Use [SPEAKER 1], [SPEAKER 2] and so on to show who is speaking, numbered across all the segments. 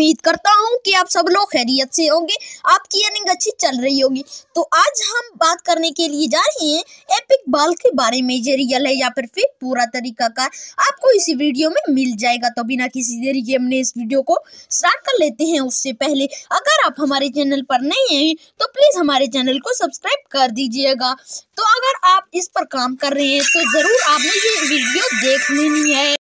[SPEAKER 1] उम्मीद करता हूँ कि आप सब लोग खैरियत से होंगे, आपकी अर्निंग अच्छी चल रही होगी। तो आज हम बात करने के लिए जा रहे हैं एपिक बाल के बारे में। ये रियल है या फिर फेक पूरा तरीका का आपको इसी वीडियो में मिल जाएगा। तो बिना किसी देरी के हमने इस वीडियो को स्टार्ट कर लेते हैं। उससे पहले अगर आप हमारे चैनल पर नए हैं तो प्लीज़ हमारे चैनल को सब्सक्राइब कर दीजिएगा। तो अगर आप इस पर काम कर रहे हैं तो ज़रूर आपने ये वीडियो देख लेनी है।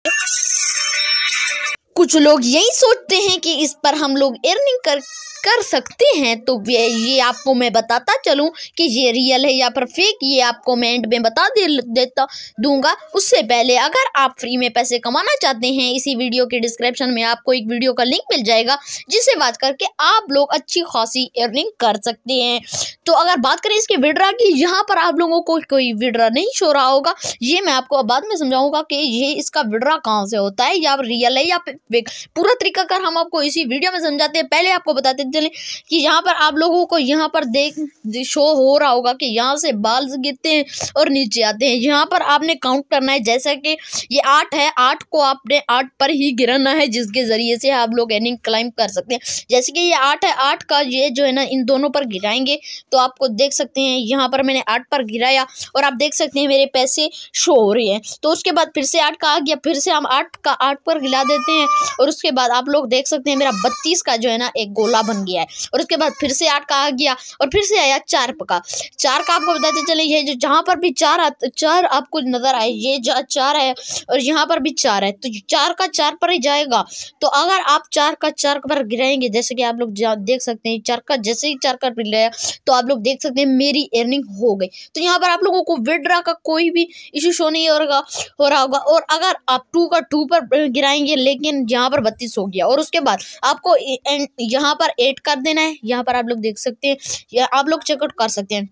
[SPEAKER 1] कुछ लोग यही सोचते हैं कि इस पर हम लोग अर्निंग कर कर सकते हैं तो ये आपको मैं बताता चलूँ कि ये रियल है या फिर फेक ये आपको मैं एंड में बता दे, देता दूँगा। उससे पहले अगर आप फ्री में पैसे कमाना चाहते हैं, इसी वीडियो के डिस्क्रिप्शन में आपको एक वीडियो का लिंक मिल जाएगा जिसे बात करके आप लोग अच्छी खासी अर्निंग कर सकते हैं। तो अगर बात करें इसके विड्रा की, यहाँ पर आप लोगों को कोई विड्रा नहीं शो रहा होगा। ये मैं आपको बाद में समझाऊँगा कि ये इसका विड्रा कहाँ से होता है, या रियल है या फेक पूरा तरीका कर हम आपको इसी वीडियो में समझाते हैं, पहले आपको बताते चले कि यहाँ पर आप लोगों को यहाँ पर देख, शो हो रहा होगा कि यहाँ से बाल गिरते हैं और नीचे आते हैं। यहाँ पर आपने काउंट करना है, जैसे कि ये आठ है, आठ को आपने आठ पर ही गिराना है, जिसके ज़रिए से आप लोग एनिंग क्लाइम कर सकते हैं। जैसे कि ये आठ है, आठ का ये जो है ना, इन दोनों पर गिराएँगे तो आपको देख सकते हैं, यहाँ पर मैंने आठ पर गिराया और आप देख सकते हैं मेरे पैसे शो हो रहे हैं। तो उसके बाद फिर से आठ का आ गया, फिर से हम आठ का आठ पर गिला देते हैं और उसके बाद आप लोग देख सकते हैं मेरा बत्तीस का जो है ना, एक गोला बन गया है। और उसके बाद फिर से आठ का आ गया और फिर से आया चार का। चार का आपको बताते चले, ये जो जहाँ पर भी चार चार आपको नज़र आए, ये चार है और यहाँ पर भी चार है। तो चार का चार पर ही जाएगा। तो अगर आप चार का चार पर गिराएँगे, जैसे कि आप लोग देख सकते हैं, चार का, जैसे ही चार का गिराया तो आप लोग देख सकते हैं, मेरी अर्निंग हो गई। तो यहाँ पर आप लोगों को विड्रा का कोई भी इशू शो नहीं हो रहा हो रहा होगा। और अगर आप टू का टू पर गिराएँगे, लेकिन यहाँ पर बत्तीस हो गया। और उसके बाद आपको यहाँ पर एट कर देना है। यहाँ पर आप लोग देख सकते हैं, या आप लोग चेकआउट कर सकते हैं।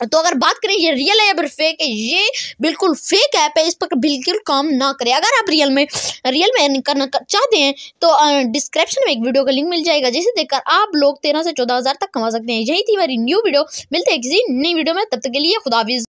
[SPEAKER 1] तो अगर बात करें, ये रियल है या फिर फेक है, ये बिल्कुल फेक ऐप है, इस पर बिल्कुल काम ना करें। अगर आप रियल में रियल में करना चाहते हैं तो डिस्क्रिप्शन में एक वीडियो का लिंक मिल जाएगा, जिसे देखकर आप लोग तेरह से चौदह हज़ार तक कमा सकते हैं। यही थी हमारी न्यू वीडियो मिलते हैं किसी नई वीडियो में, तब तक के लिए खुदाफिज।